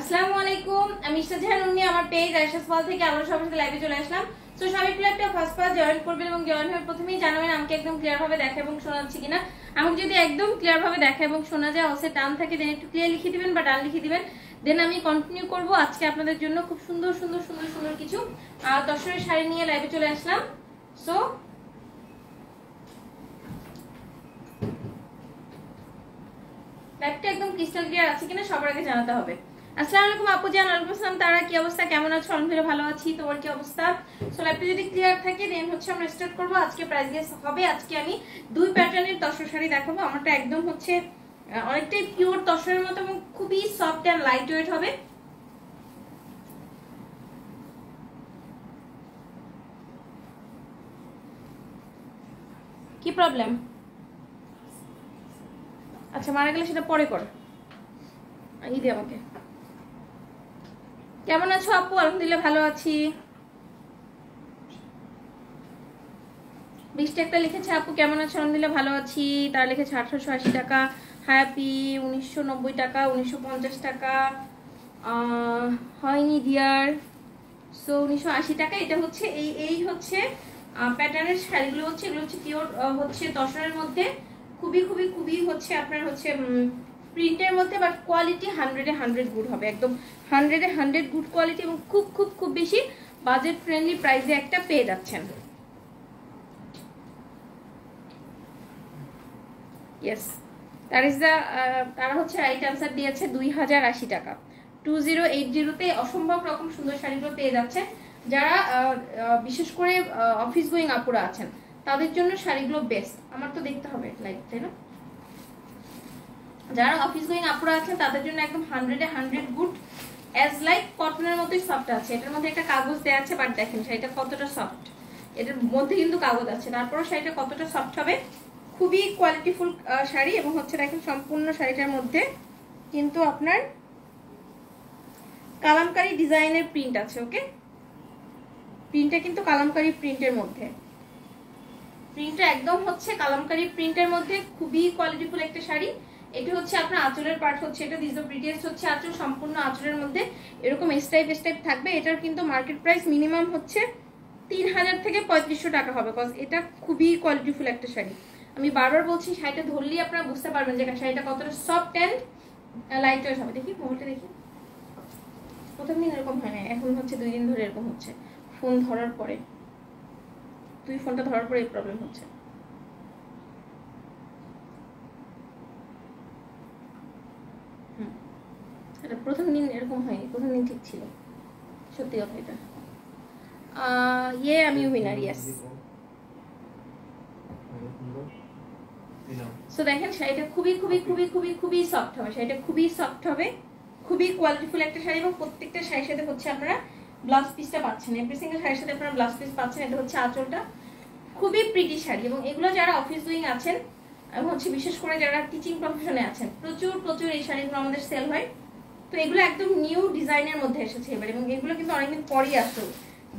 আসসালামু আলাইকুম, আমি ইশতাজাহান উন্নি, আমার পেজ আয়শাস ফল থেকে আমরা সবার সাথে লাইভে চলে আসলাম। তো সবাই একটু ফার্স্ট ফার্স্ট জয়েন করবেন এবং জয়েন হয়ে প্রথমেই জানাবেন আমাকে একদম ক্লিয়ার ভাবে দেখা এবং শোনাচ্ছি কিনা। আমাকে যদি একদম ক্লিয়ার ভাবে দেখা এবং শোনা যায় অসে টান থাকে দেন একটু ক্লিয়ার লিখে দিবেন বা টান লিখে দিবেন। দেন আমি কন্টিনিউ করব আজকে আপনাদের জন্য খুব সুন্দর সুন্দর সুন্দর সুন্দর কিছু। আর দর্শকের শাড়ি নিয়ে লাইভে চলে আসলাম। সো লাইভটা একদম ক্রিস্টাল ক্লিয়ার আছে কিনা সবার আগে জানাতে হবে। আসসালামু আলাইকুম আপু জান আসসালাম। তারা, কি অবস্থা? কেমন আছো? আলহামদুলিল্লাহ ভালো আছি। তোমার কি অবস্থা? সো লাইভটা যদি ক্লিয়ার থাকে দেন হচ্ছে আমরা স্টার্ট করব। আজকে প্রাইস গেস হবে। আজকে আমি দুই প্যাটার্নের তসর শাড়ি দেখাবো। আমারটা একদম হচ্ছে অনেকটাই পিওর তসরের মতো এবং খুবই সফট অ্যান্ড লাইট ওয়েট হবে। কি প্রবলেম আচ্ছা মারা গেলে সেটা পরে কর। ই দে আমাকে। কেমন আছো আপু? আলহামদুলিল্লাহ ভালো আছি। বৃষ্টি একটা লিখেছে আপু, কেমন আছো? আলহামদুলিল্লাহ ভালো আছি। তার লিখেছে আঠারোশো আশি টাকা, হ্যাপি উনিশশো নব্বই টাকা, উনিশশো পঞ্চাশ টাকা। হয়নি ডিয়ার সো উনিশশো আশি টাকা, এটা হচ্ছে এই এই হচ্ছে প্যাটার্নের শাড়িগুলো হচ্ছে, এগুলো হচ্ছে পিওর হচ্ছে দশরের মধ্যে। খুবই খুবই খুবই হচ্ছে আপনার হচ্ছে প্রিন্টের মধ্যে বাট কোয়ালিটি হান্ড্রেডে হান্ড্রেড গুড হবে। একদম হান্ড্রেডে হান্ড্রেড গুড কোয়ালিটি এবং খুব খুব খুব বেশি বাজেট ফ্রেন্ডলি প্রাইসে একটা পেয়ে যাচ্ছেন। ইয়েস দ্যাট ইজ দ্য তারা হচ্ছে রাইট আনসার দিয়েছে দুই হাজার আশি টাকা। টু জিরো এইট জিরোতে অসম্ভব রকম সুন্দর শাড়িগুলো পেয়ে যাচ্ছে যারা বিশেষ করে অফিস গোয়িং আপুরা আছেন, তাদের জন্য শাড়িগুলো বেস্ট আমার তো দেখতে হবে লাইক তাই না? যারা অফিস গোয়িং আপুরা আছেন তাদের জন্য একদম হান্ড্রেডে হান্ড্রেড গুড অ্যাজ লাইক কটনের মতোই সফট আছে। এটার মধ্যে একটা কাগজ দেওয়া আছে বাট দেখেন শাড়িটা কতটা সফট এটার মধ্যে কিন্তু কাগজ আছে। তারপরও শাড়িটা কতটা সফট হবে? খুবই কোয়ালিটিফুল শাড়ি এবং হচ্ছে দেখেন সম্পূর্ণ শাড়িটার মধ্যে কিন্তু আপনার কালামকারী ডিজাইনের প্রিন্ট আছে ওকে প্রিন্টটা কিন্তু কালামকারী প্রিন্টের মধ্যে। প্রিন্টটা একদম হচ্ছে কালামকারী প্রিন্টের মধ্যে খুবই কোয়ালিটিফুল একটা শাড়ি। এটা হচ্ছে আপনার আঁচলের পার্ট হচ্ছে, এটা দিস ব্রিটিয়াস হচ্ছে, আঁচল সম্পূর্ণ আঁচলের মধ্যে এরকম স্টাইপ স্টাইপ থাকবে। এটার কিন্তু মার্কেট প্রাইস মিনিমাম হচ্ছে তিন হাজার থেকে পঁয়ত্রিশশো টাকা হবে কজ এটা খুবই কোয়ালিটিফুল একটা শাড়ি। আমি বারবার বলছি, শাড়িটা ধরলেই আপনারা বুঝতে পারবেন যে শাড়িটা কতটা সফট অ্যান্ড লাইট ওয়েট হবে। দেখি মোবাইলটা দেখি। প্রথম দিন এরকম হয় না এখন হচ্ছে দুই দিন ধরে এরকম হচ্ছে। ফোন ধরার পরে তুই ফোনটা ধরার পরে এই প্রবলেম হচ্ছে। এটা প্রথম দিন এরকম হয়নি, প্রথম দিন ঠিক ছিল। সত্যি কথা এটা। ইয়ে আমি উইনার ইয়েস সো দেখেন, শাড়িটা খুবই খুবই খুবই খুবই খুবই সফট হবে। শাড়িটা খুবই সফট হবে। খুবই কোয়ালিটিফুল একটা শাড়ি এবং প্রত্যেকটা শাড়ির সাথে হচ্ছে আপনারা ব্লাউজ পিসটা পাচ্ছেন। এভরি সিঙ্গেল শাড়ির সাথে আপনারা ব্লাউজ পিস পাচ্ছেন। এটা হচ্ছে আঁচলটা। খুবই প্রিটি শাড়ি এবং এগুলো যারা অফিস ডুইং আছেন, এবং হচ্ছে বিশেষ করে যারা টিচিং প্রফেশনে আছেন, প্রচুর প্রচুর এই শাড়িগুলো আমাদের সেল হয়। তো এগুলো একদম নিউ ডিজাইনের মধ্যে এসেছে এবার, এবং এগুলো কিন্তু অনেকদিন পরই আসতো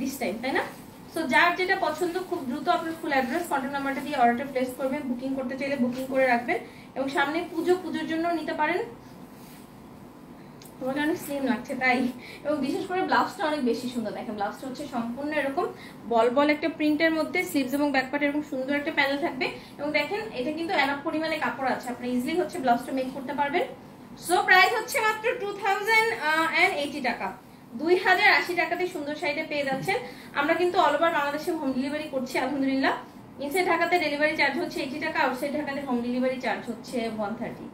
দিস টাইম তাই না? সো যার যেটা পছন্দ, খুব দ্রুত আপনার ফুল অ্যাড্রেস কন্ট্যাক্ট নাম্বারটা দিয়ে অর্ডারটা প্লেস করবেন বুকিং করতে চাইলে বুকিং করে রাখবেন, এবং সামনে পুজো, পুজোর জন্য নিতে পারেন। তোমাকে অনেক স্লিম লাগছে, তাই? এবং বিশেষ করে ব্লাউজটা অনেক বেশি সুন্দর, দেখেন ব্লাউজটা হচ্ছে সম্পূর্ণ এরকম বল বল একটা প্রিন্টের মধ্যে স্লিভস এবং ব্যাকপার্ট এরকম সুন্দর একটা প্যানেল থাকবে। এবং দেখেন, এটা কিন্তু এনাফ পরিমাণে কাপড় আছে আপনি ইজিলি হচ্ছে ব্লাউজটা মেক করতে পারবেন। সো প্রাইস হচ্ছে মাত্র টু থাউজেন্ড অ্যান্ড এইটি টাকা। দুই হাজার আশি টাকাতে সুন্দর শাড়িটা পেয়ে যাচ্ছেন। আমরা কিন্তু অল ওভার বাংলাদেশে হোম ডেলিভারি করছি, আলহামদুলিল্লাহ। ইনসাইড ঢাকাতে ডেলিভারি চার্জ হচ্ছে এইটি টাকা আউটসাইড ঢাকাতে হোম ডেলিভারি চার্জ হচ্ছে ওয়ান থার্টি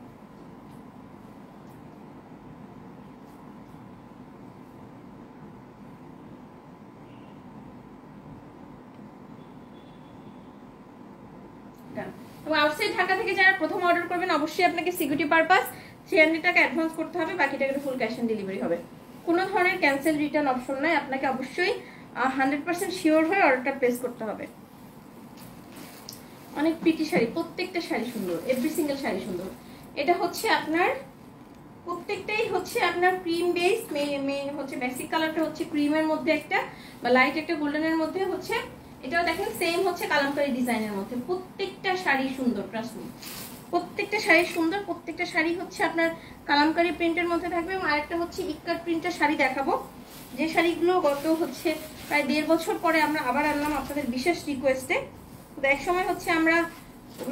এবং আউটসাইড ঢাকা থেকে যারা প্রথম অর্ডার করবেন, অবশ্যই আপনাকে সিকিউরিটি পারপাস হান্ড্রেড টাকা অ্যাডভান্স করতে হবে বাকি টাকাটা ফুল ক্যাশ অন ডেলিভারি হবে। কোনো ধরনের ক্যান্সেল রিটার্ন অপশন নাই, আপনাকে অবশ্যই হান্ড্রেড পার্সেন্ট শিওর হয়ে অর্ডারটা প্লেস করতে হবে। অনেক প্রিটি শাড়ি, প্রত্যেকটা শাড়ি সুন্দর এভরি সিঙ্গেল শাড়ি সুন্দর। এটা হচ্ছে আপনার, প্রত্যেকটাই হচ্ছে আপনার ক্রিম বেস হচ্ছে বেসিক কালারটা হচ্ছে ক্রিমের মধ্যে একটা, বা লাইট একটা গোল্ডেনের মধ্যে হচ্ছে, এটাও দেখেন সেম হচ্ছে কালামকারী ডিজাইনের মধ্যে। প্রত্যেকটা শাড়ি সুন্দর ট্রাস্ট প্রত্যেকটা শাড়ি সুন্দর, প্রত্যেকটা শাড়ি হচ্ছে আপনার কালামকারি প্রিন্টের মধ্যে থাকবে এবং আরেকটা হচ্ছে ইক্কার প্রিন্টের শাড়ি দেখাবো। যে শাড়িগুলো গত হচ্ছে প্রায় দেড় বছর পরে আমরা আবার আনলাম আপনাদের বিশেষ রিকোয়েস্টে তো এক সময় হচ্ছে আমরা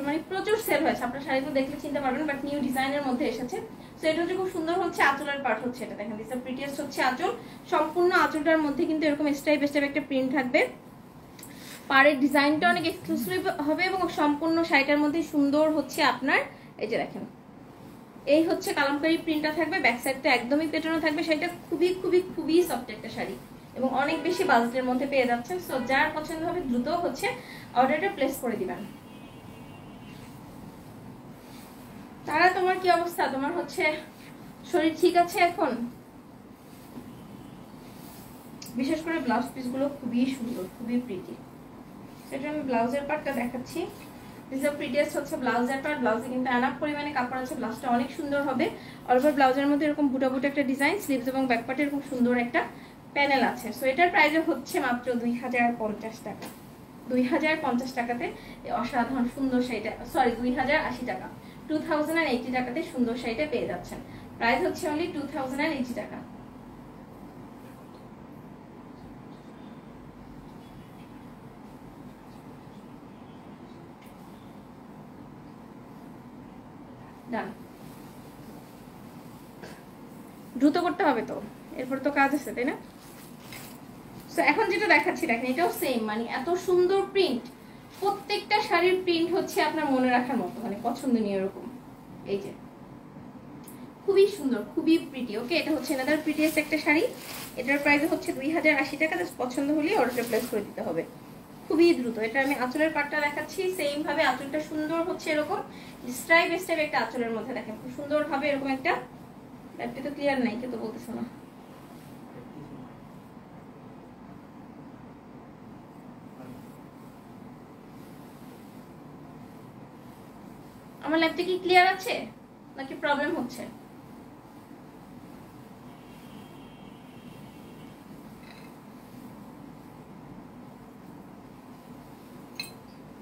মানে প্রচুর সেল হয়েছে। আপনার শাড়িগুলো দেখলে চিনতে পারবেন বাট নিউ ডিজাইনের মধ্যে এসেছে। তো এটা হচ্ছে খুব সুন্দর হচ্ছে আঁচলের পার্ট হচ্ছে এটা দেখেন। দিস প্রিটিয়েস্ট হচ্ছে আঁচল। সম্পূর্ণ আঁচলটার মধ্যে কিন্তু এরকম স্টাইপ স্টাইপ একটা প্রিন্ট থাকবে। পাড়ের ডিজাইনটা অনেক এক্সক্লুসিভ হবে এবং সম্পূর্ণ শাড়িটার মধ্যে সুন্দর হচ্ছে আপনার, এই যে দেখেন। এই হচ্ছে কালামকারি প্রিন্টটা থাকবে ব্যাক সাইডটা একদমই পেটানো থাকবে। শাড়িটা খুবই খুবই খুবই সফট একটা শাড়ি এবং অনেক বেশি বাজেটের মধ্যে পেয়ে যাচ্ছেন। সো যার পছন্দ হবে দ্রুত হচ্ছে অর্ডারটা প্লেস করে দিবেন। তারা, তোমার কি অবস্থা? তোমার হচ্ছে শরীর ঠিক আছে এখন? বিশেষ করে ব্লাউজ পিসগুলো খুবই সুন্দর, খুবই প্রিটি সেটা আমি ব্লাউজের পার্টটা দেখাচ্ছি। দিস আর প্রিটিয়াস হচ্ছে ব্লাউজের পার্ট ব্লাউজে কিন্তু অ্যানাপ পরিমাণে কাপড় আছে। ব্লাউজটা অনেক সুন্দর হবে। অল ওভার ব্লাউজের মধ্যে এরকম বুটা বুটা একটা ডিজাইন স্লিভস এবং ব্যাক পার্টে এরকম সুন্দর একটা প্যানেল আছে। সো এটার হচ্ছে মাত্র দুই হাজার পঞ্চাশ টাকা। দুই হাজার পঞ্চাশ টাকাতে অসাধারণ সুন্দর শাড়িটা সরি দুই হাজার আশি টাকা। টু থাউজেন্ড টাকাতে সুন্দর শাড়িটা পেয়ে যাচ্ছেন। প্রাইস হচ্ছে অনলি টু থাউজেন্ড টাকা। ডান দ্রুত করতে হবে তো। এরপর তো কাজ আছে, তাই না? তো এখন যেটা দেখাচ্ছি, দেখেন, এটাও সেম মানে এত সুন্দর প্রিন্ট প্রত্যেকটা শাড়ির প্রিন্ট হচ্ছে আপনার মনে রাখার মতো মানে পছন্দনীয় এরকম। এই যে। খুবই সুন্দর, খুবই প্রিটি ওকে এটা হচ্ছে এনাদার প্রিটিয়েস্ট একটা শাড়ি। এটার প্রাইস হচ্ছে দুই হাজার আশি টাকা পছন্দ হলে অর্ডার প্লেস করে দিতে হবে। খুবই দ্রুত। এটা আমি আঁচলের পাটটা দেখাচ্ছি সেম ভাবে আঁচলটা সুন্দর হচ্ছে এরকম। স্ট্রাইপ স্টাইপ একটা আঁচলের মধ্যে দেখেন, খুব সুন্দর ভাবে এরকম একটা ব্যাপটি তো ক্লিয়ার নাই, কিন্তু বলতেছো না। আমার ল্যাপটা কি ক্লিয়ার আছে? নাকি প্রবলেম হচ্ছে?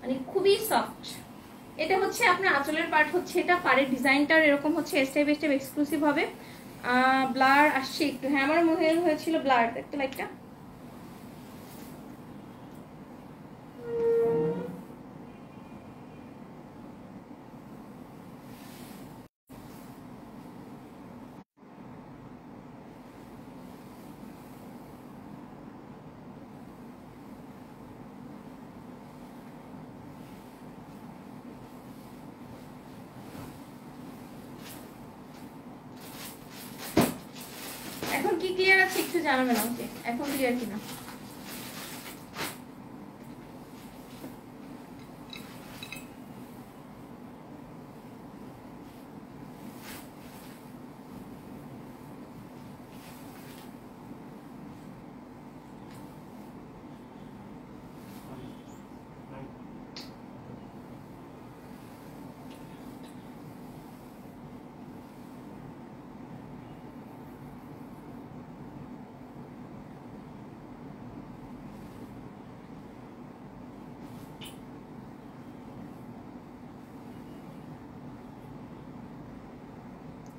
মানে খুবই সফট এটা হচ্ছে আপনার আঁচলের পার্ট হচ্ছে, এটা পাড়ের ডিজাইনটার এরকম হচ্ছে স্টেপ স্টেপ এক্সক্লুসিভ হবে। ব্লার আসছে একটু। হ্যাঁ আমার মনে হয়েছিল ব্লার দেখতে লাইকটা এখন কি ক্লিয়ার আছে একটু জানাবেন আমাকে। এখন ক্লিয়ার কিনা?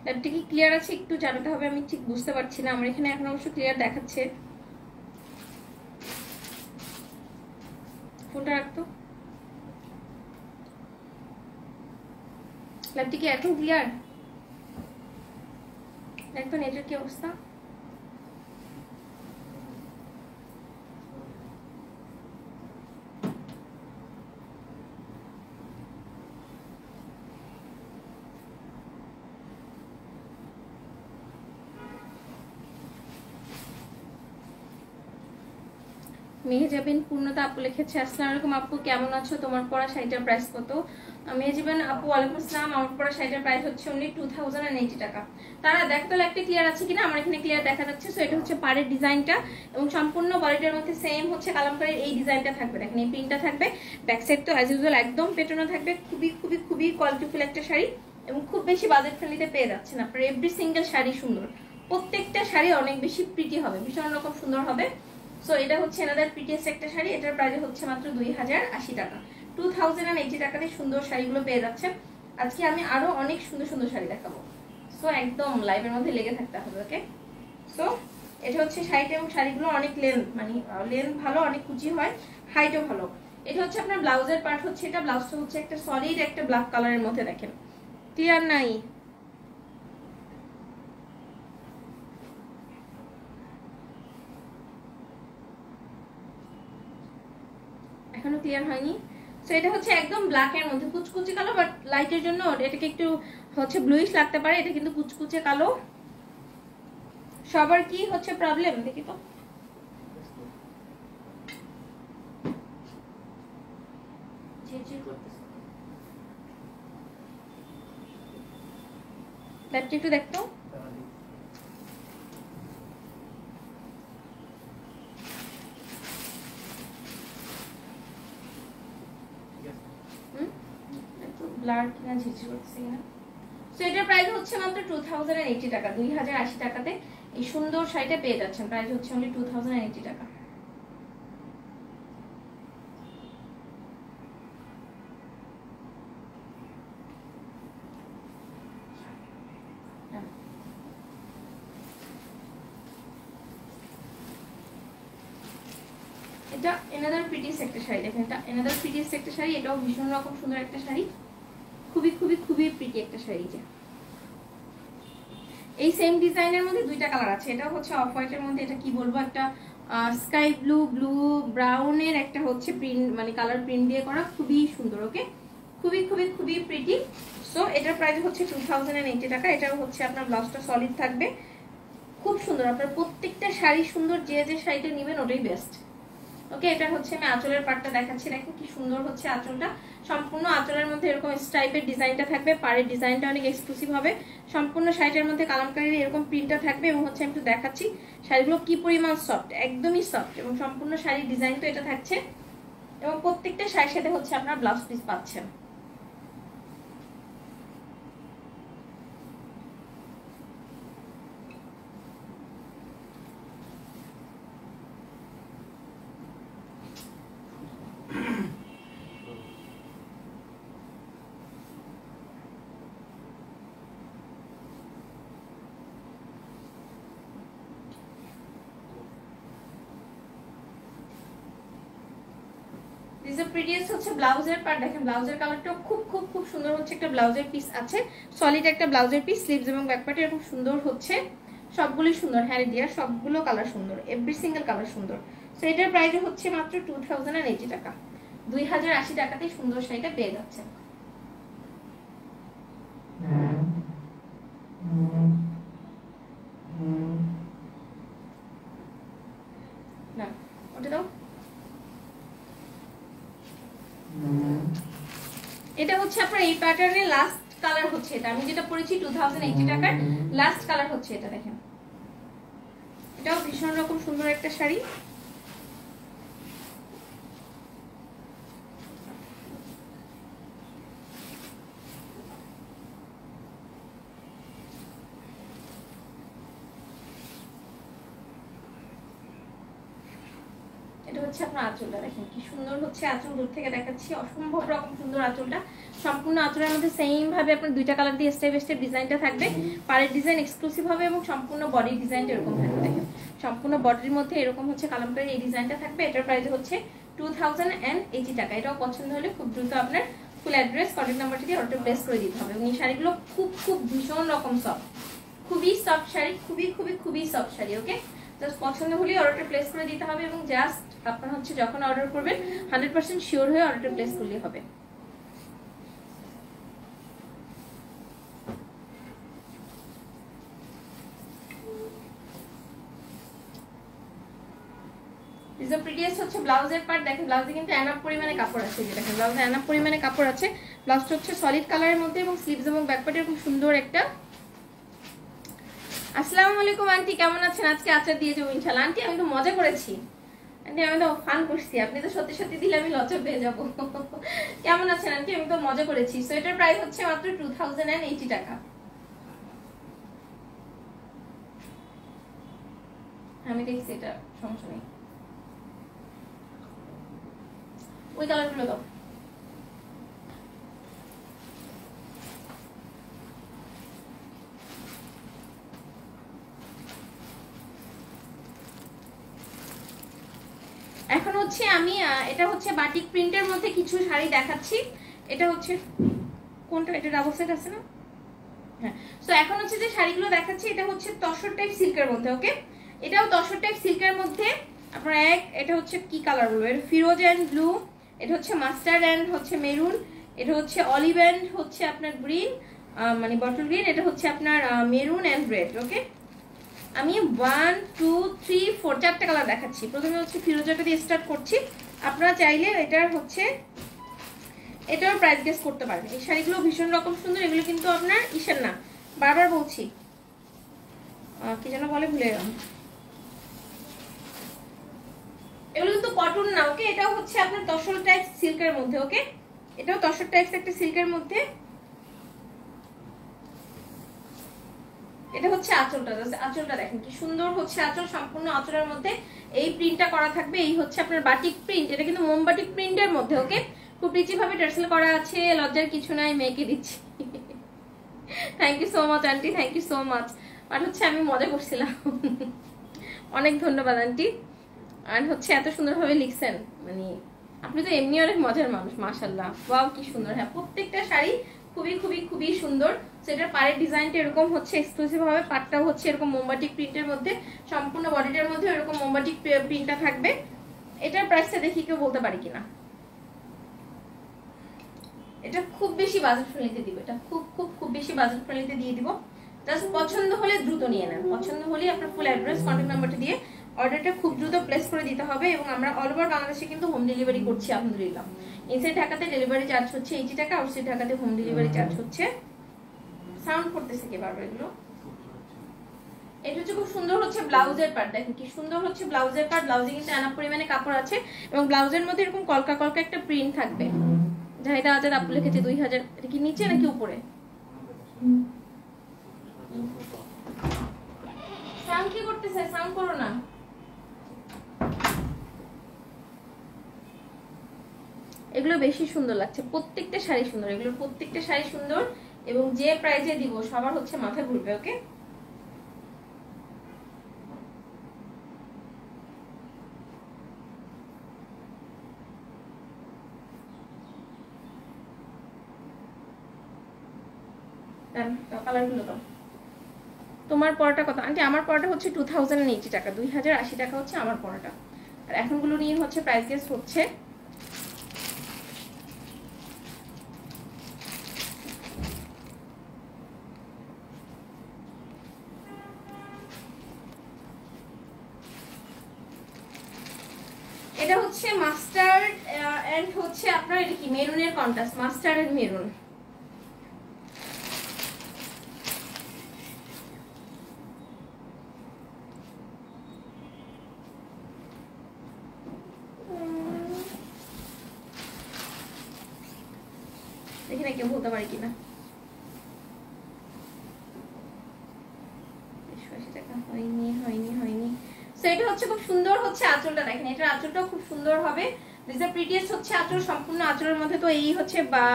ল্যাবটা কি ক্লিয়ার আছে? একটু জানাতে হবে, আমি ঠিক বুঝতে পারছি না। আমার এখানে এখন অবশ্য ক্লিয়ার দেখাচ্ছে। ফোনটা রাখতো। ল্যাপটি কি এখন ক্লিয়ার দেখতো নেটের কি অবস্থা? মেহেজাবিন পূর্ণতা আপু লিখেছে, আসসালামু আলাইকুম আপু, কেমন আছো? তোমার পড়া শাড়িটার প্রাইস কত? মেহেজাবিন আপু, ওয়ালাইকুম আসসালাম, আমার পড়া শাড়িটার প্রাইস হচ্ছে only two thousand and eighty টাকা। তারা দেখতো একটা ক্লিয়ার আছে কিনা? আমার এখানে ক্লিয়ার দেখা যাচ্ছে। সো এটা হচ্ছে পাড়ের ডিজাইনটা এবং সম্পূর্ণ বডিটার মধ্যে সেম হচ্ছে কালামকারের এই ডিজাইনটা থাকবে। দেখেন, এই প্রিন্টটা থাকবে। ব্যাক সাইড তো অ্যাজ ইউজুয়াল একদম পেটানো থাকবে। খুবই খুবই খুবই কোয়ালিটিফুল একটা শাড়ি এবং খুব বেশি বাজেট ফ্রেন্ডলিতে পেয়ে যাচ্ছেন আপনার। এভরি সিঙ্গেল শাড়ি সুন্দর। প্রত্যেকটা শাড়ি অনেক বেশি প্রিটি হবে, ভীষণ রকম সুন্দর হবে। সো এটা হচ্ছে এনাদের পিটিএস একটা শাড়ি। এটার প্রাইস হচ্ছে মাত্র দুই হাজার আশি টাকা। টু থাউজেন্ড অ্যান্ড এইটি টাকাতে সুন্দর শাড়িগুলো পেয়ে যাচ্ছে আজকে আমি আরও অনেক সুন্দর সুন্দর শাড়ি দেখাবো। সো একদম লাইভের মধ্যে লেগে থাকতে হবে ওকে সো এটা হচ্ছে শাড়িটা এবং শাড়িগুলো অনেক লেন্থ মানে লেন্থ ভালো, অনেক কুচি হয় হাইটও ভালো। এটা হচ্ছে আপনার ব্লাউজের পার্ট হচ্ছে, এটা ব্লাউজটা হচ্ছে একটা সলিড একটা ব্ল্যাক কালারের মধ্যে দেখেন। ক্লিয়ার নাই? এখনও ক্লিয়ার হয়নি। সো এটা হচ্ছে একদম ব্ল্যাক এর মধ্যে। কুচকুচে কালো বাট লাইটের জন্য এটাকে একটু হচ্ছে ব্লুইশ লাগতে পারে। এটা কিন্তু কুচকুচে কালো। সবার কি হচ্ছে প্রবলেম দেখি তো। একটু দেখতো। ব্লার কিনা ঝিরঝির করতেছে কিনা। সো এটার প্রাইস হচ্ছে মাত্র টু থাউজেন্ড এইটি টাকা, দুই হাজার আশি টাকাতে এই সুন্দর শাড়িটা পেয়ে যাচ্ছেন। প্রাইস হচ্ছে অনলি টু থাউজেন্ড এইটি টাকা। এটা এনাদার প্রিটিস একটা শাড়ি, দেখেন এটা এনাদার প্রিটিস একটা শাড়ি, এটাও ভীষণ রকম সুন্দর একটা শাড়ি। খুবই খুবই খুবই প্রিটি একটা শাড়ি যে এই সেম ডিজাইনের মধ্যে দুইটা কালার আছে। এটা হচ্ছে অফ হোয়াইটের মধ্যে। এটা কি বলব? একটা স্কাই ব্লু ব্লু ব্রাউনের একটা হচ্ছে প্রিন্ট মানে কালার প্রিন্ট দিয়ে করা। খুবই সুন্দর ওকে খুবই খুবই খুবই প্রিটি সো এটার প্রাইস হচ্ছে টু টাকা। এটাও হচ্ছে আপনার ব্লাউজটা সলিড থাকবে। খুব সুন্দর। আপনার প্রত্যেকটা শাড়ি সুন্দর, যে যে শাড়িটা নেবেন, ওটাই বেস্ট ওকে, এটা হচ্ছে আমি আঁচলের পাটটা দেখাচ্ছি। দেখেন কি সুন্দর হচ্ছে আঁচলটা। সম্পূর্ণ আঁচলের মধ্যে এরকম স্টাইপের ডিজাইনটা থাকবে। পাড়ের ডিজাইনটা অনেক এক্সক্লুসিভ হবে। সম্পূর্ণ শাড়িটার মধ্যে কালামকারির এরকম প্রিন্টটা থাকবে। এবং হচ্ছে আমি একটু দেখাচ্ছি শাড়িগুলো কি পরিমাণ সফট একদমই সফট এবং সম্পূর্ণ শাড়ির ডিজাইন তো এটা থাকছে। এবং প্রত্যেকটা শাড়ির সাথে হচ্ছে আপনার ব্লাউজ পিস পাচ্ছেন। দিস হচ্ছে ব্লাউজের পার্ট দেখেন ব্লাউজের কালারটাও খুব খুব খুব সুন্দর হচ্ছে একটা ব্লাউজের পিস আছে। সলিড একটা ব্লাউজের পিস স্লিভস এবং ব্যাকপার্টে এরকম সুন্দর হচ্ছে। সবগুলোই সুন্দর হ্যাঁ দিয়া, সবগুলো কালার সুন্দর এভরি সিঙ্গেল কালার সুন্দর। সো এটার প্রাইস হচ্ছে মাত্র টু থাউজেন্ড অ্যান্ড এইটি টাকা। দুই হাজার আশি টাকাতেই সুন্দর শাড়িটা পেয়ে যাচ্ছে না, ওটা দাও। এটা হচ্ছে আপনার এই প্যাটার্নের লাস্ট কালার হচ্ছে এটা। আমি যেটা পরেছি টু টাকার লাস্ট কালার হচ্ছে এটা, দেখেন। এটাও ভীষণ রকম সুন্দর একটা শাড়ি। এটা হচ্ছে আপনার আঁচলটা, দেখেন। সুন্দর হচ্ছে আঁচল দূর থেকে দেখাচ্ছি। অসম্ভব রকম সুন্দর আঁচলটা। সম্পূর্ণ আঁচলের মধ্যে সেম ভাবে আপনার দুইটা কালার দিয়ে স্টেপ স্টেপ ডিজাইনটা থাকবে। পাড়ের ডিজাইন এক্সক্লুসিভ হবে এবং সম্পূর্ণ বডি ডিজাইনটা এরকম থাকবে। দেখেন, সম্পূর্ণ বডির মধ্যে এরকম হচ্ছে কালামটার এই ডিজাইনটা থাকবে। এটার প্রাইস হচ্ছে টু থাউজেন্ড টাকা। এটাও পছন্দ হলে খুব দ্রুত আপনার ফুল অ্যাড্রেস কন্ট্যাক্ট নাম্বারটি দিয়ে অর্ডার প্লেস করে দিতে হবে। এবং এই শাড়িগুলো খুব খুব ভীষণ রকম সফট খুবই সফট শাড়ি, খুবই খুবই খুবই সফট শাড়ি ওকে জাস্ট পছন্দ হলেই অর্ডারটা প্লেস করে দিতে হবে এবং জাস্ট আপনার হচ্ছে যখন অর্ডার করবেন হান্ড্রেড পার্সেন্ট শিওর হয়ে অর্ডারটা প্লেস করলেই হবে। প্রিটিয়েস্ট হচ্ছে দেখেন ব্লাউজে কিন্তু এনাফ পরিমাণে কাপড় আছে। যে দেখেন, ব্লাউজে এনাফ পরিমাণে কাপড় আছে। হচ্ছে সলিড কালারের মধ্যে এবং স্লিভস এবং ব্যাকপার্টে এরকম সুন্দর একটা আসসালামু আলাইকুম, আন্টি। কেমন আছেন? আজকে আচার দিয়ে যাব ইনশাল্লাহ আন্টি, আমি তো মজা করেছি। আন্টি, আমি তো ফান করছি। আপনি তো সত্যি সত্যি দিলে আমি লচক পেয়ে যাব। কেমন আছেন, আন্টি? আমি তো মজা করেছি। সো এটার প্রাইস হচ্ছে মাত্র টু থাউজেন্ড টাকা। আমি দেখছি এটা, সমস্যা নেই। ওই কালারগুলো দাও। হচ্ছে আমি এটা হচ্ছে বাটিক প্রিন্টের মধ্যে কিছু শাড়ি দেখাচ্ছি। এটা হচ্ছে, কোনটা? এটা ডাবল সেট আছে না? হ্যাঁ। সো এখন হচ্ছে যে শাড়িগুলো দেখাচ্ছি, এটা হচ্ছে তসর টাইপ সিল্কের মধ্যে ওকে এটাও তসর টাইপ সিল্কের মধ্যে। আপনার এক, এটা হচ্ছে কি কালার বলব? এটা ফিরোজ অ্যান্ড ব্লু, এটা হচ্ছে মাস্টার্ড অ্যান্ড হচ্ছে মেরুন, এটা হচ্ছে অলিভ অ্যান্ড হচ্ছে আপনার গ্রিন মানে বটল গ্রিন এটা হচ্ছে আপনার মেরুন অ্যান্ড রেড ওকে আমি ওয়ান টু থ্রি ফোর চারটে কালার দেখাচ্ছি। প্রথমে হচ্ছে ফিরোজাটা দিয়ে স্টার্ট করছি। আপনারা চাইলে এটার হচ্ছে, এটাও প্রাইস গেস করতে পারেন। এই শাড়িগুলো ভীষণ রকম সুন্দর, এগুলো কিন্তু আপনার ইসের না। বারবার বলছি। কি যেন বলে, ভুলে গেলাম। এগুলো কিন্তু কটন না ওকে এটাও হচ্ছে আপনার তসর টাইপ সিল্কের মধ্যে ওকে এটাও তসর টাইপস একটা সিল্কের মধ্যে এটা হচ্ছে আঁচলটা। আঁচলটা দেখেন কি সুন্দর হচ্ছে আঁচল, সম্পূর্ণ আঁচলের মধ্যে এই প্রিন্টটা করা থাকবে। এই হচ্ছে আপনার বাটিক প্রিন্ট এটা কিন্তু মোমবাটিক প্রিন্টের মধ্যে ওকে খুব রিচি ভাবে টার্সেল করা আছে, লজ্জার কিছু নাই, মেয়েকে দিচ্ছি। Thank you so much aunty thank you so much আর হচ্ছে আমি মজা করছিলাম। অনেক ধন্যবাদ আন্টি আর হচ্ছে এত সুন্দরভাবে লিখছেন মানে আপনি তো এমনি অনেক মজার মানুষ মাশাল্লাহ ওয়াও কি সুন্দর হ্যাঁ প্রত্যেকটা শাড়ি খুবই খুবই খুবই সুন্দর। সেটার পাড়ের ডিজাইনটা এরকম হচ্ছে এক্সক্লুসিভ ভাবে পাটটাও হচ্ছে এরকম মোমবাটিক প্রিন্টের মধ্যে, সম্পূর্ণ বডিটার মধ্যে এরকম মোমবাটিক প্রিন্টটা থাকবে। এটার প্রাইসটা দেখি কেউ বলতে পারি কিনা। এটা খুব বেশি বাজেট ফ্রেন্ডলিতে দিব, এটা খুব খুব খুব বেশি বাজেট ফ্রেন্ডলিতে দিয়ে দিব। জাস্ট পছন্দ হলে দ্রুত নিয়ে নেন। পছন্দ হলে আপনার ফুল অ্যাড্রেস কন্ট্যাক্ট নাম্বারটা দিয়ে অর্ডারটা খুব দ্রুত প্লেস করে দিতে হবে এবং আমরা অল ওভার বাংলাদেশে কিন্তু হোম ডেলিভারি করছি, আলহামদুলিল্লাহ। ইনসাইড ঢাকাতে ডেলিভারি চার্জ হচ্ছে এইটি টাকা আউটসাইড ঢাকাতে হোম ডেলিভারি চার্জ হচ্ছে সাউন্ড করতেছে কে বারবার এগুলো? এটা হচ্ছে খুব সুন্দর হচ্ছে ব্লাউজের পার্ট দেখেন কি সুন্দর হচ্ছে ব্লাউজের পার্ট ব্লাউজে কিন্তু আনা পরিমাণে কাপড় আছে এবং ব্লাউজের মধ্যে এরকম কলকা কলকা একটা প্রিন্ট থাকবে। জাহিদা আজাদ আপু লিখেছে দুই হাজার এটা কি নিচে নাকি উপরে? সাউন্ড কি করতেছে? সাউন্ড করো না। এগুলো বেশি সুন্দর লাগছে। প্রত্যেকটা শাড়ি সুন্দর, এগুলোর প্রত্যেকটা শাড়ি সুন্দর এবং যে প্রাইজে দিব, সবার হচ্ছে মাথা ঘুরবে ওকে কালারগুলো দাও। তোমার পড়াটা কত? আন্টি, আমার পড়াটা হচ্ছে টু থাউজেন্ড এইটি টাকা, দুই হাজার আশি টাকা হচ্ছে আমার পড়াটা আর এখনগুলো নিয়ে হচ্ছে প্রাইস গেস হচ্ছে এটা হচ্ছে মাস্টার্ড এন্ড হচ্ছে আপনার এটা কি? মেরুনের কন্ট্রাস্ট মাস্টার্ড এন্ড মেরুন দেখি না কেউ বলতে পারি কিনা আশি টাকা হয়নি হয়নি হয়নি সো এটা হচ্ছে খুব সুন্দর হচ্ছে আঁচলটা দেখেন এটার আঁচলটাও খুব সুন্দর হবে। দিস আর হচ্ছে আঁচল, সম্পূর্ণ আঁচলের মধ্যে। তো এই হচ্ছে, বা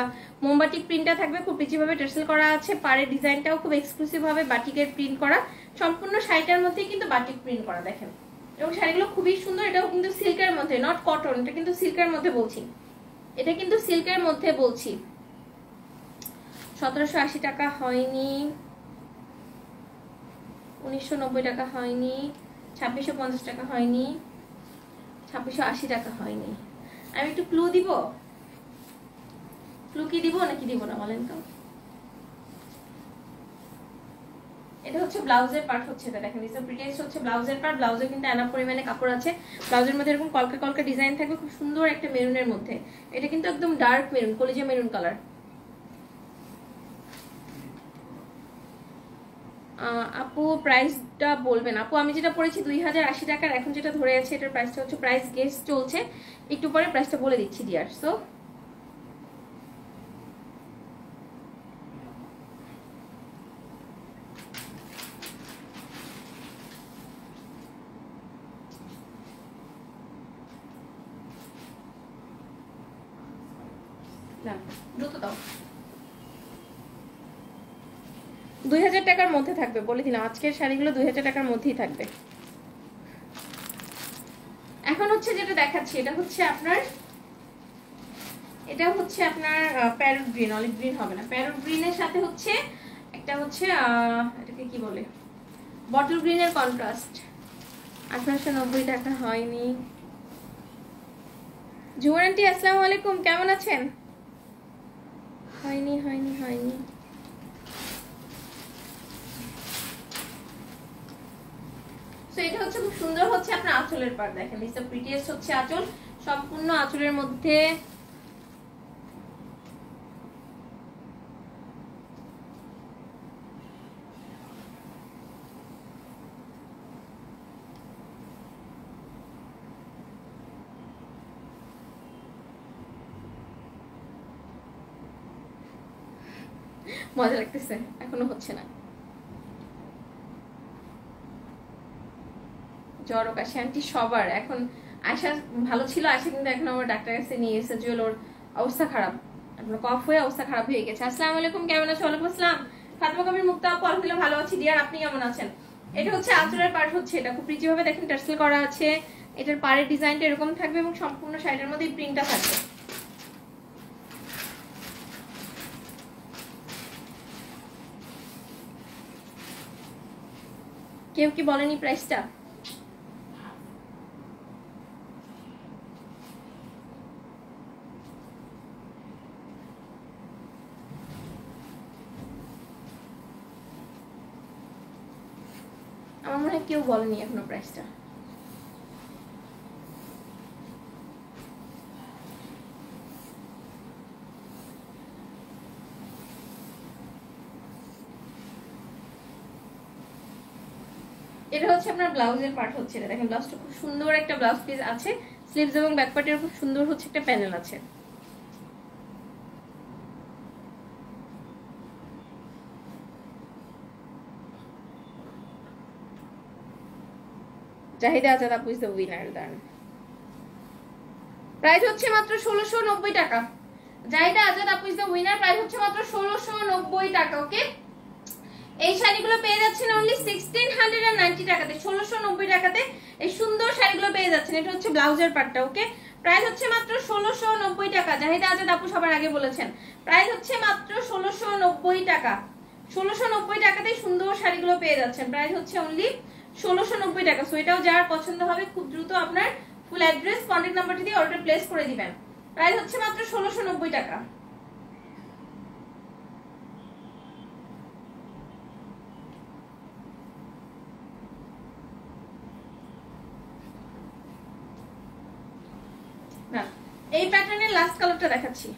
মোমবাটিক প্রিন্টটা থাকবে। খুব পিচি ভাবে টেসেল করা আছে। পাড়ের ডিজাইনটাও খুব এক্সক্লুসিভ ভাবে বাটিকের প্রিন্ট করা। সম্পূর্ণ শাড়িটার মধ্যেই কিন্তু বাটিক প্রিন্ট করা, দেখেন। এবং শাড়িগুলো খুবই সুন্দর। এটাও কিন্তু সিল্কের মধ্যে নট কটন এটা কিন্তু সিল্কের মধ্যে বলছি। এটা কিন্তু সিল্কের মধ্যে বলছি। সতেরোশো আশি টাকা হয়নি। উনিশশো নব্বই টাকা হয়নি। ছাব্বিশশো টাকা হয়নি। ছাব্বিশশো আশি টাকা হয়নি। আমি একটু ক্লু দিব? ক্লু কি দিব নাকি দিব না বলেন তো? এটা হচ্ছে ব্লাউজের পার্ট হচ্ছে এটা, দেখেন হচ্ছে ব্লাউজের পার্ট কিন্তু পরিমাণে কাপড় আছে। ব্লাউজের মধ্যে কলকা কলকা ডিজাইন থাকবে, খুব সুন্দর একটা মেরুনের মধ্যে। এটা কিন্তু একদম ডার্ক মেরুন কলিজা মেরুন কালার আপু প্রাইসটা বলবেন। আপু, আমি যেটা পড়েছি দুই হাজার আশি টাকার, এখন যেটা ধরে আছে, এটার প্রাইসটা হচ্ছে প্রাইস গেস চলছে। একটু পরে প্রাইসটা বলে দিচ্ছি ডিয়ার সো দ্রুত দাও দুই হাজার টাকার মধ্যে থাকবে, বলে দিলাম। আজকের শাড়িগুলো দুই হাজার টাকার মধ্যেই থাকবে। এখন হচ্ছে যেটা দেখাচ্ছি, এটা হচ্ছে আপনার, এটা হচ্ছে আপনার প্যারট গ্রিন অলিভ গ্রিন হবে না। প্যারট গ্রিনের সাথে হচ্ছে, একটা হচ্ছে এটাকে কি বলে? বটল গ্রিনের কন্ট্রাস্ট আঠারোশো নব্বই টাকা হয়নি। জুয়ার আন্টি আসসালামু আলাইকুম, কেমন আছেন? হয়নি হয়নি হয়নি। তো এটা হচ্ছে খুব সুন্দর হচ্ছে আপনার আঁচলের পার দেখেন দিস প্রিটিয়েস্ট হচ্ছে আঁচল। সম্পূর্ণ আঁচলের মধ্যে মজা লাগতেছে, এখনও হচ্ছে না। জ্বর ও কাশি আন্টি সবার। এখন আশা ভালো ছিল আশা কিন্তু এখন আমার ডাক্তার কাছে নিয়ে এসে জুয়েল, ওর অবস্থা খারাপ। আপনার কফ হয়ে অবস্থা খারাপ হয়ে গেছে। আসসালামু আলাইকুম, কেমন আছো? ওয়ালাইকুম আসসালাম। ফাতেমা কবির, মুক্তা আপু, আলহামদুলিল্লাহ ভালো আছি। ডিয়ার, আপনি কেমন আছেন? এটা হচ্ছে আঁচলের পার্ট হচ্ছে, এটা খুব ভাবে দেখেন, টার্সেল করা আছে। এটার পাড়ের ডিজাইনটা এরকম থাকবে এবং সম্পূর্ণ শাড়ির মধ্যে প্রিন্টটা থাকবে। কেউ কি বলেনি প্রাইসটা আমার মনে হয় কেউ বলেনি এখনও প্রাইসটা এটা হচ্ছে আপনার ব্লাউজের পার্ট হচ্ছে এটা। দেখেন, ব্লাউজটা খুব সুন্দর একটা ব্লাউজ পিস আছে। স্লিভস এবং ব্যাক পার্টের খুব সুন্দর হচ্ছে একটা প্যানেল আছে। চাহিদা আজাদ আপু is the winner then price হচ্ছে মাত্র ষোলোশো নব্বই টাকা। জাহিদা আজাদ আপু ইজ দ্য উইনার প্রাইস হচ্ছে মাত্র ষোলোশো নব্বই টাকা ওকে এই শাড়িগুলো পেয়ে যাচ্ছেন only sixteen hundred and ninety টাকাতে, ষোলোশো নব্বই টাকাতে এই সুন্দর শাড়িগুলো পেয়ে যাচ্ছেন। এটা হচ্ছে ব্লাউজের পার্টটা ওকে প্রাইস হচ্ছে মাত্র ষোলোশো নব্বই টাকা। জাহিদা আজাদ আপু সবার আগে বলেছেন। প্রাইস হচ্ছে মাত্র ষোলোশো নব্বই টাকা। ষোলোশো নব্বই টাকাতেই সুন্দর শাড়িগুলো পেয়ে যাচ্ছেন। প্রাইস হচ্ছে অনলি ষোলোশো নব্বই টাকা। সো এটাও যার পছন্দ হবে, খুব দ্রুত আপনার ফুল অ্যাড্রেস কন্ট্যাক্ট নাম্বারটি দিয়ে অর্ডার প্লেস করে দিবেন। প্রাইস হচ্ছে মাত্র ষোলোশো নব্বই টাকা এই প্যাটার্নের লাস্ট কালারটা দেখাচ্ছি।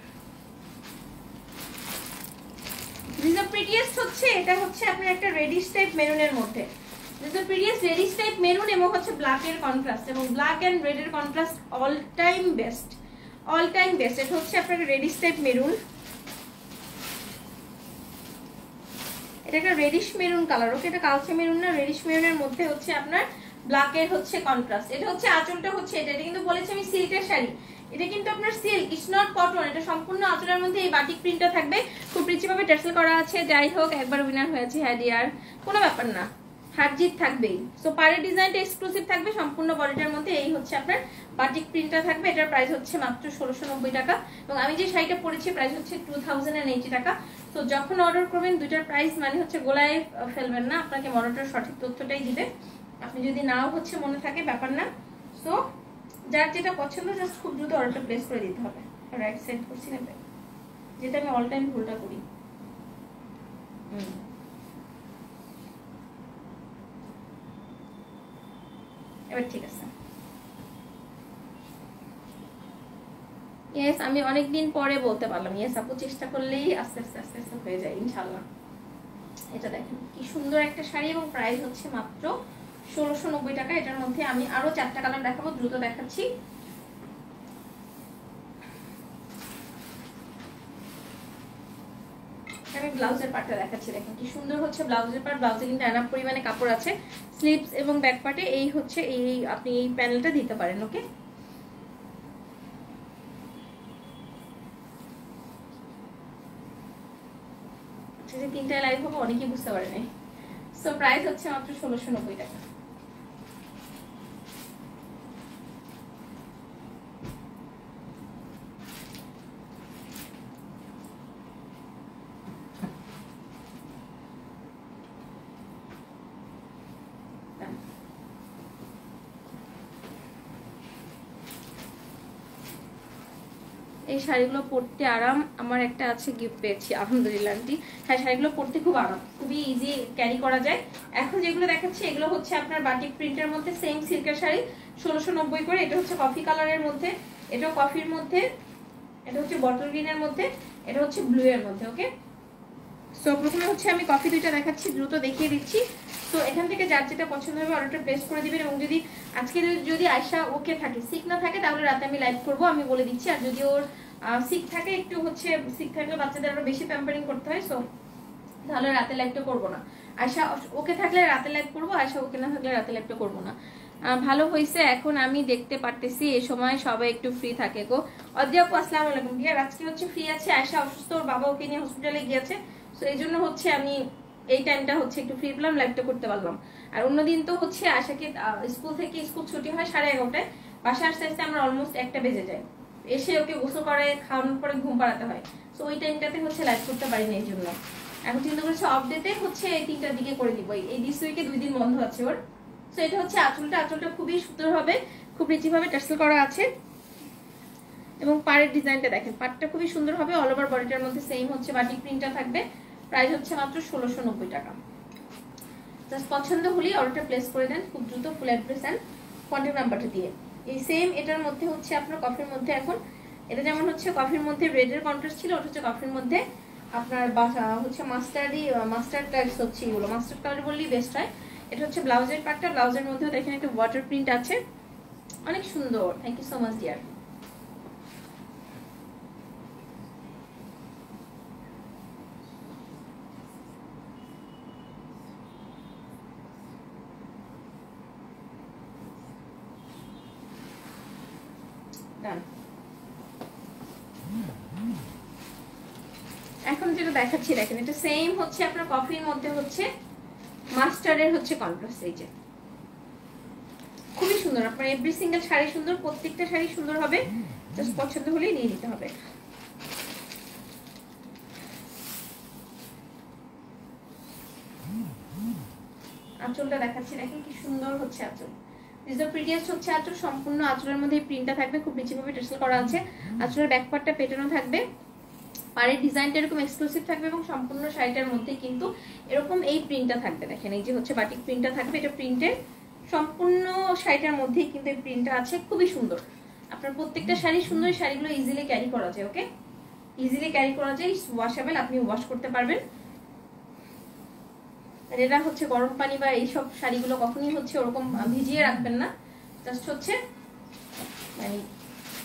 হচ্ছে, এটা হচ্ছে আপনার একটা রেডিশ টাইপ মেরুনের মধ্যে। This the prettiest reddish type maroon এবং হচ্ছে ব্ল্যাক এর কন্ট্রাস্ট এবং ব্ল্যাক এন্ড রেড এর contrast all time best all time best এটা হচ্ছে আপনার রেডিশ টাইপ মেরুন এটা একটা রেডিশ মেরুন কালার ওকে এটা কালচে মেরুন না রেডিশ মেরুনের মধ্যে হচ্ছে আপনার ব্ল্যাক এর হচ্ছে কন্ট্রাস্ট এটা হচ্ছে আঁচলটা হচ্ছে এটা এটা কিন্তু বলেছি আমি সিল্কের শাড়ি। এটা কিন্তু আপনার সিল্ক ইটস নট কটন এটা সম্পূর্ণ আঁচলের মধ্যে এই বাটিক প্রিন্টটা থাকবে। খুব রিচিভাবে টেসেল করা আছে, যাই হোক, একবার উইনার হয়েছে হ্যাঁ ডিয়ার কোনো ব্যাপার না। হারজিত থাকবেই। সো পাড়ের ডিজাইনটা এক্সক্লুসিভ থাকবে, সম্পূর্ণ বডিটার মধ্যে। এই হচ্ছে আপনার বাটিক প্রিন্টটা থাকবে। এটার প্রাইস হচ্ছে মাত্র ষোলোশো নব্বই টাকা। এবং আমি যে শাড়িটা পরেছি প্রাইস হচ্ছে টু থাউজেন্ড অ্যান্ড এইটি টাকা। তো যখন অর্ডার করবেন, দুইটার প্রাইস মানে হচ্ছে গোলায় ফেলবেন না। আপনাকে মডেলটার সঠিক তথ্যটাই দিবে। আপনি যদি নাও হচ্ছে, মনে থাকে, ব্যাপার না। সো যার যেটা পছন্দ জাস্ট খুব দ্রুত অর্ডারটা প্লেস করে দিতে হবে। রাইট সাইড করছি না যেটা আমি অল টাইম ভুলটা করি। হুম। এবার ঠিক আছে। ইয়েস আমি অনেকদিন পরে বলতে পারলাম ইয়েস আপু চেষ্টা করলেই আস্তে আস্তে আস্তে আস্তে হয়ে যায়, ইনশাল্লাহ। এটা দেখেন, কি সুন্দর একটা শাড়ি এবং প্রাইস হচ্ছে মাত্র ষোলোশো নব্বই টাকা। এটার মধ্যে আমি আরও চারটা কালার দেখাবো, দ্রুত দেখাচ্ছি। ব্লাউজের পার্টটা দেখাচ্ছি, দেখেন কি সুন্দর হচ্ছে ব্লাউজের পার্ট ব্লাউজে কিন্তু পরিমাণে কাপড় আছে এবং ব্যাক পার্টে এই হচ্ছে এই, আপনি এই প্যানেলটা দিতে পারেন ওকে আচ্ছা তিনটায় লাইভ হবে, অনেকেই বুঝতে পারে নাই সো প্রাইস হচ্ছে মাত্র ষোলোশো নব্বই টাকা। এই শাড়িগুলো পরতে আরাম আমার একটা আছে গিফট পেয়েছি, আলহামদুলিল্লাহ আন্টি হ্যাঁ শাড়িগুলো পরতে খুব আরাম, খুবই ইজি ক্যারি করা যায়। এখন যেগুলো দেখাচ্ছি, এগুলো হচ্ছে আপনার বাটিক প্রিন্টের মধ্যে সেম সিল্কের শাড়ি, ষোলোশো নব্বই করে, এটা হচ্ছে কফি কালারের মধ্যে, এটাও কফির মধ্যে, এটা হচ্ছে বটল গ্রিনের মধ্যে, এটা হচ্ছে ব্লু এর মধ্যে ওকে সো প্রথমে হচ্ছে আমি কফি দুইটা দেখাচ্ছি, দ্রুত দেখিয়ে দিচ্ছি। তো এখান থেকে যার যেটা পছন্দ হবে অর্ডারটা প্লেস করে দিবেন এবং যদি আজকে যদি আয়সা ওকে থাকে সিক না থাকে, তাহলে রাতে আমি লাইভ করব, আমি বলে দিচ্ছি। আর যদি ওর সিক থাকে, একটু হচ্ছে সিক থাকলে বাচ্চাদের আরও বেশি প্যাম্পারিং করতে হয় সো তাহলে রাতে লাইভটা করব না। আয়সা ওকে থাকলে রাতে লাইভ করব আয়সা ওকে না থাকলে রাতে লাইভটা করব না। ভালো হয়েছে, এখন আমি দেখতে পারতেছি, এ সময় সবাই একটু ফ্রি থাকে গো। অধ্যাপক, আসসালামু আলাইকুম। বিয়ার আজকে হচ্ছে ফ্রি আছে আয়সা অসুস্থ, ওর বাবা ওকে নিয়ে হসপিটালে গিয়েছে। তো এই জন্য হচ্ছে আমি এই টাইমটা হচ্ছে একটু ফ্রি পেলাম লাইভটা করতে পারলাম। আর অন্যদিন তো হচ্ছে আশাকে স্কুল থেকে স্কুল ছুটি হয় সাড়ে এগারোটায়। বাসায় আসতে আসতে আমরা অলমোস্ট একটা বেজে যায়। এসে ওকে গোসল করে খাওয়ানোর পরে ঘুম পাড়াতে হয়। তো ওই টাইমটাতে হচ্ছে লাইভ করতে পারি না এই জন্য। এখন চিন্তা করেছি ডেতে হচ্ছে এই তিনটার দিকে করে দিব এই দিস উইকে দুই দিন বন্ধ আছে ওর। তো এটা হচ্ছে আঁচলটা আঁচলটা খুবই সুন্দর হবে, খুব রিচি ভাবে টার্সেল করা আছে। এবং পাড়ের ডিজাইনটা দেখেন পাটটা খুবই সুন্দর হবে অল ওভার বডিটার মধ্যে সেম হচ্ছে বাটিক প্রিন্টটা থাকবে। প্রাইস হচ্ছে মাত্র ষোলোশো নব্বই টাকা। জাস্ট পছন্দ হলেই অর্ডারটা প্লেস করে দেন খুব দ্রুত ফুল অ্যাড্রেস অ্যান্ড কন্ট্যাক্ট নাম্বারটা দিয়ে। এই সেম এটার মধ্যে হচ্ছে আপনার কফির মধ্যে এখন, এটা যেমন হচ্ছে কফির মধ্যে রেডের কন্ট্রাস্ট ছিল, ওটা হচ্ছে কফির মধ্যে আপনার হচ্ছে মাস্টার্ডই মাস্টার্ড টাইপস হচ্ছে এগুলো। মাস্টার্ড কালার বললেই বেস্ট হয়। এটা হচ্ছে ব্লাউজের পার্টটা ব্লাউজের মধ্যেও দেখেন একটা ওয়াটার প্রিন্ট আছে। অনেক সুন্দর। Thank you so much dear এখন যেটা দেখাচ্ছি, দেখেন, এটা সেম হচ্ছে আপনার কফির মধ্যে হচ্ছে মাস্টারের হচ্ছে কন্ট্রাস্ট এই যে। খুবই সুন্দর, আপনার এভরি সিঙ্গেল শাড়ি সুন্দর, প্রত্যেকটা শাড়ি সুন্দর হবে জাস্ট পছন্দ হলেই নিয়ে নিতে হবে। আঁচলটা দেখাচ্ছি, দেখেন কি সুন্দর হচ্ছে আঁচল। ডিজার প্রিটিয়াস হচ্ছে আঁচল, সম্পূর্ণ আঁচলের মধ্যে প্রিন্টটা থাকবে, খুব করা আছে। থাকবে। পাড়ের ডিজাইনটা এরকম থাকবে এবং সম্পূর্ণ শাড়িটার কিন্তু এরকম এই প্রিন্টটা থাকবে। দেখেন, এই যে হচ্ছে বাটিক প্রিন্টটা থাকবে, এটা প্রিন্টের সম্পূর্ণ শাড়িটার মধ্যেই কিন্তু এই প্রিন্টটা আছে, খুবই সুন্দর। আপনার প্রত্যেকটা শাড়ি সুন্দর শাড়িগুলো ইজিলি ক্যারি করা যায় ওকে ইজিলি ক্যারি করা যায় আপনি ওয়াশ করতে পারবেন। এটা হচ্ছে গরম পানি বা এইসব শাড়িগুলো কখনই হচ্ছে ওরকম ভিজিয়ে রাখবেন না। জাস্ট হচ্ছে মানে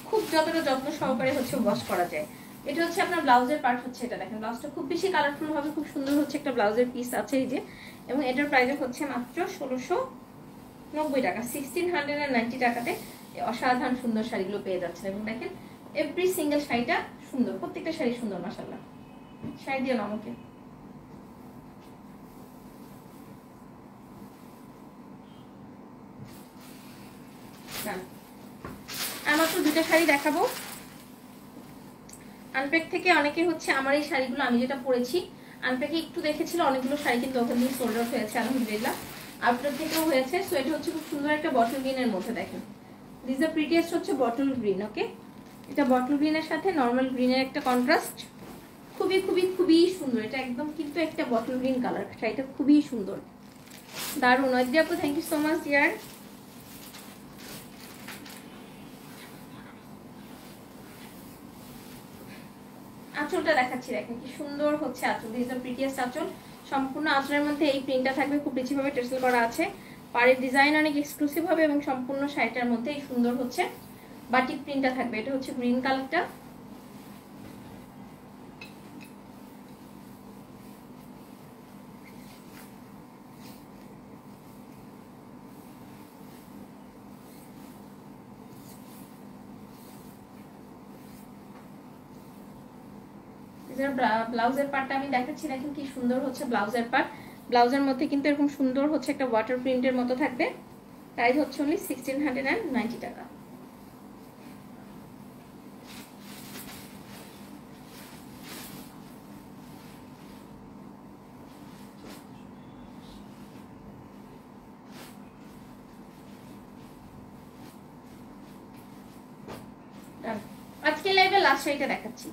খুব যতটা যত্ন সহকারে হচ্ছে ওয়াশ করা যায়। এটা হচ্ছে আপনার ব্লাউজের পার্ট হচ্ছে এটা দেখেন। ব্লাউজটা খুব বেশি কালারফুল হবে, খুব সুন্দর হচ্ছে একটা ব্লাউজের পিস আছে এই যে। এবং এটার প্রাইস হচ্ছে মাত্র ষোলোশো নব্বই টাকা। সিক্সটিন হান্ড্রেড অ্যান্ড নাইনটি টাকাতে অসাধারণ সুন্দর শাড়িগুলো পেয়ে যাচ্ছেন। এবং দেখেন এভরি সিঙ্গেল শাড়িটা সুন্দর, প্রত্যেকটা শাড়ি সুন্দর মাসাল্লাহ শাড়ি দিয়ে আমাকে। আমার তো দুটা শাড়ি দেখাবো। আনপ্যাক থেকে অনেকে হচ্ছে আমার এই শাড়িগুলো, আমি যেটা পরেছি আনপ্যাকে একটু দেখেছিল, অনেকগুলো শাড়ি কিন্তু ওখান থেকে সোল্ড আউট হয়েছে, আলহামদুলিল্লাহ। আউটডোর থেকেও হয়েছে সো এটা হচ্ছে খুব সুন্দর একটা বটল গ্রিনের মধ্যে দেখেন। দিস দ্য প্রিটিয়েস্ট হচ্ছে বটল গ্রিন ওকে এটা বটল গ্রিনের সাথে নর্মাল গ্রিনের একটা কন্ট্রাস্ট খুবই খুবই খুবই সুন্দর। এটা একদম কিন্তু একটা বটল গ্রিন কালার শাড়িটা খুবই সুন্দর। দারুণ। অদ্রি আপু thank you so much dear আঁচলটা দেখাচ্ছি, দেখেন কি সুন্দর হচ্ছে আঁচল। দিস প্রিটিয়েস্ট আঁচল। সম্পূর্ণ আঁচলের মধ্যে এই প্রিন্টটা থাকবে, খুব বেশিভাবে টেসেল করা আছে। পাড়ের ডিজাইন অনেক এক্সক্লুসিভ হবে এবং সম্পূর্ণ শাড়িটার মধ্যে এই সুন্দর হচ্ছে বাটিক প্রিন্টটা থাকবে। এটা হচ্ছে গ্রিন কালারটা ব্লাউজের পার্টটা আমি দেখাচ্ছি, দেখেন কি সুন্দর হচ্ছে ব্লাউজের পার্ট ব্লাউজের মধ্যে কিন্তু এরকম সুন্দর হচ্ছে একটা ওয়াটার প্রিন্টের মতো থাকবে। প্রাইস হচ্ছে only sixteen hundred and ninety টাকা আজকে লাইভে লাস্ট শাড়িটা দেখাচ্ছি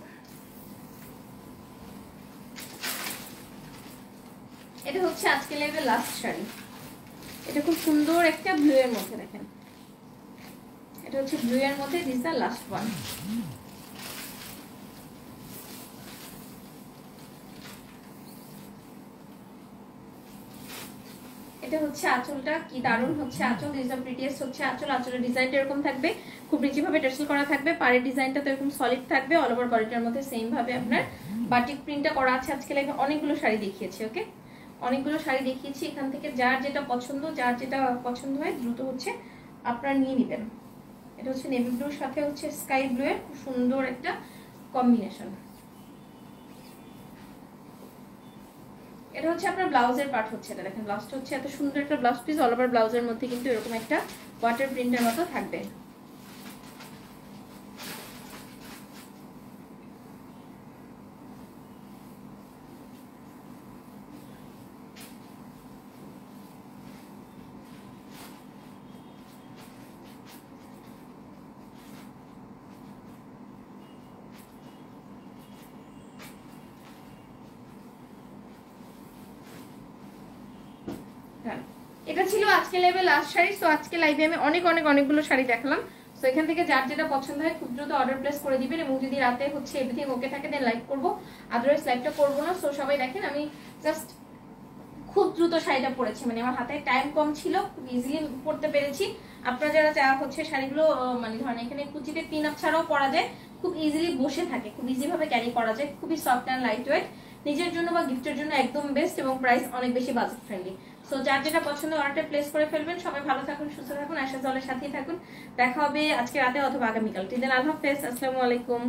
এটা হচ্ছে আজকে লাইভের লাস্ট শাড়ি। এটা খুব সুন্দর একটা ব্লু এর মধ্যে দেখেন। এটা হচ্ছে ব্লু এর মধ্যে দিস দ্য লাস্ট ওয়ান এটা হচ্ছে আঁচলটা কি হচ্ছে হচ্ছে আঁচল, আঁচলের ডিজাইনটা এরকম থাকবে, খুব করা থাকবে, পাড়ের ডিজাইনটা তো এরকম সলিড থাকবে মধ্যে সেম ভাবে আপনার বাটিক প্রিন্টটা করা আছে আজকে লাইভে অনেকগুলো শাড়ি দেখিয়েছি ওকে অনেকগুলো শাড়ি দেখিয়েছি, এখান থেকে যার যেটা পছন্দ, যার যেটা পছন্দ হয় দ্রুত হচ্ছে আপনারা নিয়ে নেবেন। এটা হচ্ছে নেভি ব্লুর সাথে হচ্ছে স্কাই ব্লু এর খুব সুন্দর একটা কম্বিনেশন এটা হচ্ছে আপনার ব্লাউজের পার্ট হচ্ছে, এটা দেখেন, ব্লাউজটা হচ্ছে এত সুন্দর একটা ব্লাউজ পিস অল ওভার ব্লাউজের মধ্যে কিন্তু এরকম একটা ওয়াটার প্রিন্টের মতো থাকবে হ্যাঁ এটা ছিল আজকে লাইভে লাস্ট শাড়ি, তো আজকে লাইভে আমি অনেক অনেক, অনেকগুলো শাড়ি দেখালাম। তো এখান থেকে যার যেটা পছন্দ হয় খুব দ্রুত অর্ডার প্লেস করে দিবেন এবং যদি রাতে হচ্ছে এভরিথিং ওকে থাকে দেন লাইভ করব। আদারওয়াইজ লাইভটা করব না। সো সবাই দেখেন, আমি জাস্ট খুব দ্রুত শাড়িটা পরেছি। মানে আমার হাতে টাইম কম ছিল, খুব ইজিলি পরতে পেরেছি। আপনারা যারা চা হচ্ছে শাড়িগুলো মানে ধরেন এখানে কুচিতে পিন আপ ছাড়াও পরা যায়, খুব ইজিলি বসে থাকে, খুব ইজি ভাবে ক্যারি করা যায়, খুবই সফট অ্যান্ড লাইট ওয়েট নিজের জন্য বা গিফটের জন্য একদম বেস্ট এবং প্রাইস অনেক বেশি বাজেট ফ্রেন্ডলি সো যার যেটা পছন্দ, অর্ডারটা প্লেস করে ফেলবেন। সবাই ভালো থাকুন, সুস্থ থাকুন, আশা, জলের সাথেই থাকুন। দেখা হবে আজকে রাতে অথবা আগামীকাল। টিদেন আল্লাহ হাফেজ আসসালামু আলাইকুম।